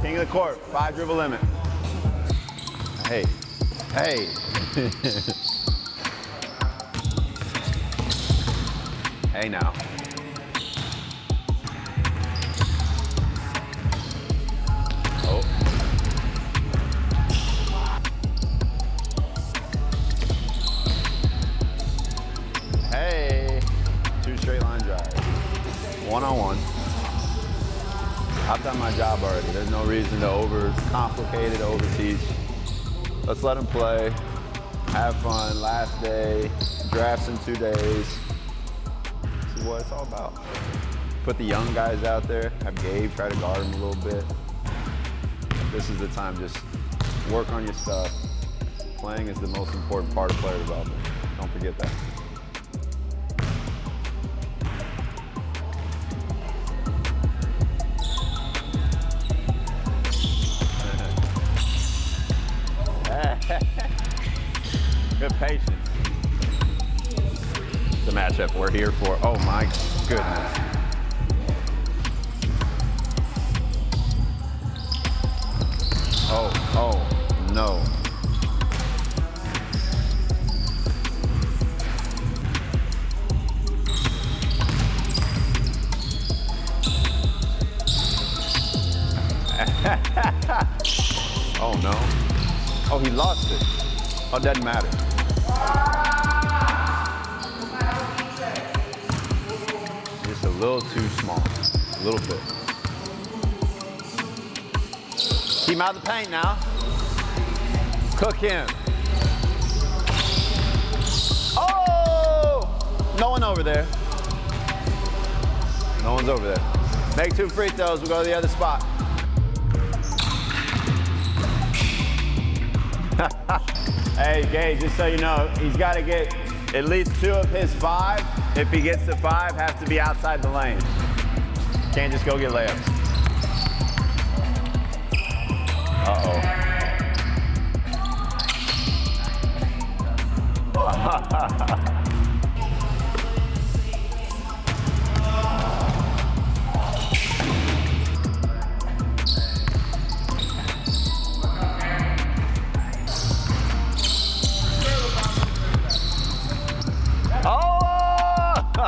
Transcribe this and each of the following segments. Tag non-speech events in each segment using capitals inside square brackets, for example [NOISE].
King of the court, five dribble limit. Hey, hey. [LAUGHS] hey now. Oh. Hey, two straight line drives. One on one. I've done my job already. There's no reason to overcomplicate it, over teach. Let's let them play. Have fun. Last day. Drafts in two days. This is what it's all about. Put the young guys out there. Have Gabe try to guard them a little bit. This is the time. Just work on your stuff. Playing is the most important part of player development. Don't forget that. Good patience. The matchup we're here for. Oh my goodness. Oh, oh, no. [LAUGHS] oh no. Oh, he lost it. Oh, doesn't matter. Little too small. A little bit. Keep him out of the paint now. Cook him. Oh! No one over there. No one's over there. Make two free throws. We'll go to the other spot. [LAUGHS] hey, Gabe, just so you know, he's got to get at least two of his five. If he gets to five, have to be outside the lane. Can't just go get layups.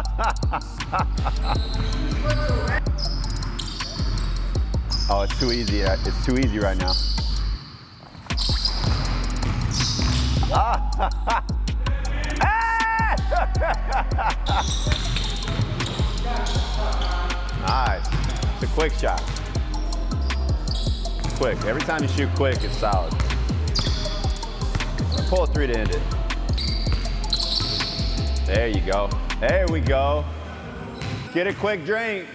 [LAUGHS] oh, it's too easy. Uh, it's too easy right now. [LAUGHS] nice. It's a quick shot. Quick. Every time you shoot quick, it's solid. Pull a three to end it. There you go. There we go. Get a quick drink.